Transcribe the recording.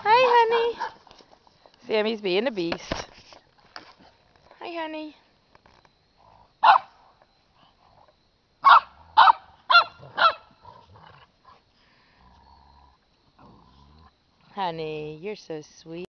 Hi, honey. Sammy's being a beast. Hi, honey. Honey, you're so sweet.